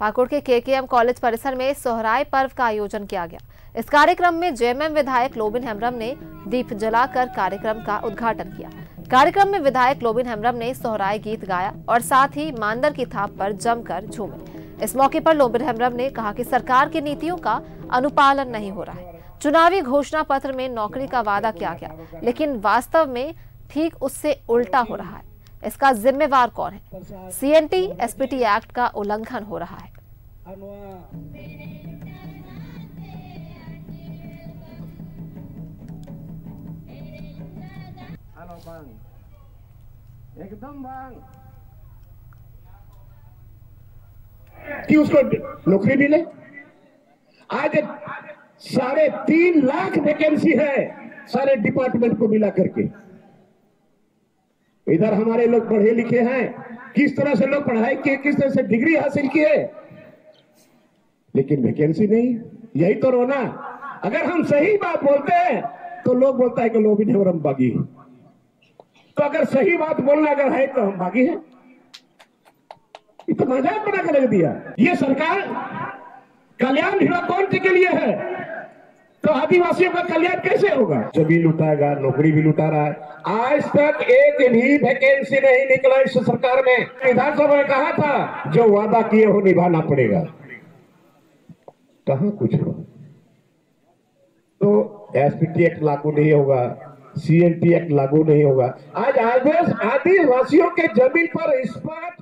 पाकुड़ के KKM college परिसर में सोहराय पर्व का आयोजन किया गया। इस कार्यक्रम में जेएमएम विधायक लोबिन हेम्ब्रम ने दीप जलाकर कार्यक्रम का उद्घाटन किया। कार्यक्रम में विधायक लोबिन हेम्ब्रम ने सोहराय गीत गाया और साथ ही मांदर की थाप पर जमकर झूमे। इस मौके पर लोबिन हेम्ब्रम ने कहा कि सरकार की नीतियों का अनुपालन नहीं हो रहा है। चुनावी घोषणा पत्र में नौकरी का वादा किया गया, लेकिन वास्तव में ठीक उससे उल्टा हो रहा है। इसका जिम्मेवार कौन है? सीएनटी एसपीटी एक्ट का उल्लंघन हो रहा है। एकदम कि उसको नौकरी मिले? आज साढ़े तीन लाख वैकेंसी है सारे डिपार्टमेंट को मिला करके इधर हमारे लोग पढ़े लिखे हैं। किस तरह से लोग पढ़ाई किए, किस तरह से डिग्री हासिल किए? लेकिन वैकेंसी नहीं, यही तो रोना। अगर हम सही बात बोलते हैं तो लोग बोलता है कि लोग भी हम बागी। तो अगर सही बात बोलना अगर है तो हम बागी हैं। तो मज़ाक बना कर रख दिया। ये सरकार कल्याण हीरोकॉन्ट के लिए है। तो आदिवासियों का कल्याण कैसे होगा? ज़मीन लुटाएगा, नौकरी भी लुटा रहा है। आज तक एक भी वैकेंसी नहीं निकला इस सरकार में। विधानसभा में कहा था, जो वादा किए हो निभाना पड़ेगा। कहा कुछ हो? तो एसपीटी एक्ट लागू नहीं होगा सीएनटी एक्ट लागू नहीं होगा। आज आदेश आदिवासियों के ज़मीन पर spot